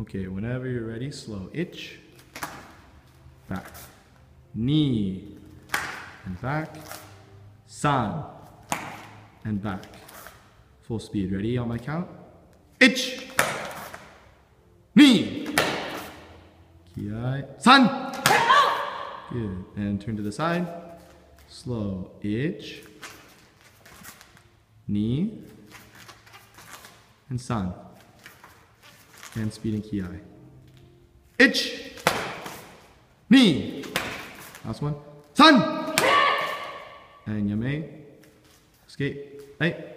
Okay, whenever you're ready, slow. Itch, back. Ni, and back. San, and back. Full speed. Ready on my count? Itch, ni, kiai, san. Good. And turn to the side. Slow. Itch, ni, and san. And speed and kiai. Ich, ni. Last one. San. And yame. Escape. Hey.